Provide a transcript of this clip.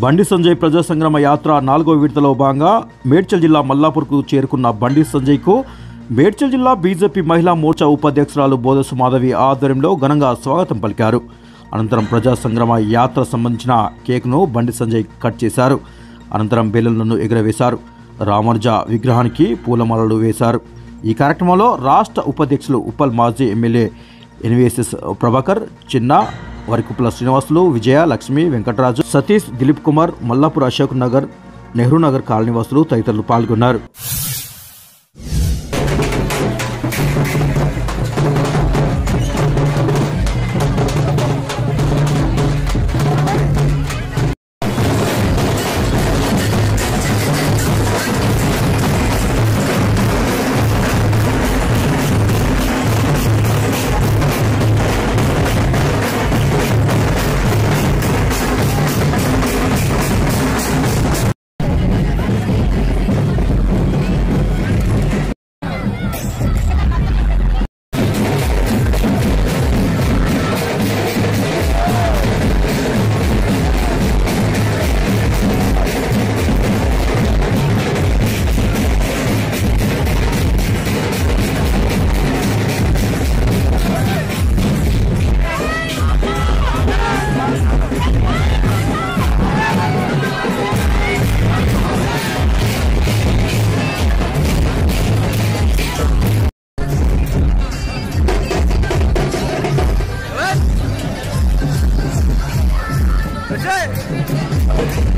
బండి సంజయ్ ప్రజా సంగ్రామ యాత్ర నాలుగో విడతలో భాగంగా మేడ్చల్ జిల్లా మల్లాపూర్కు చేరుకున్న బండి సంజయ్కు మేడ్చల్ జిల్లా బీజేపీ మహిళా మోర్చా ఉపాధ్యక్షురాలు బోధసు మాధవి ఆధ్వర్యంలో ఘనంగా స్వాగతం పలికారు. అనంతరం ప్రజా సంగ్రామ యాత్ర సంబంధించిన కేక్ను బండి సంజయ్ కట్ చేశారు. అనంతరం బెలూన్లను ఎగురవేశారు. రామర్జ విగ్రహానికి పూలమాలలు వేశారు. ఈ కార్యక్రమంలో రాష్ట్ర ఉపాధ్యక్షులు ఉప్పల్ మాజీ ఎమ్మెల్యే ఎన్విఎస్ఎస్ ప్రభాకర్ చిన్న వరికుప్పల శ్రీనివాసులు విజయ లక్ష్మి వెంకటరాజు సతీష్ దిలీప్ కుమార్ మల్లాపూర్ అశోక్ నగర్ నెహ్రూ నగర్ కాలనీవాసులు తదితరులు పాల్గొన్నారు. Good.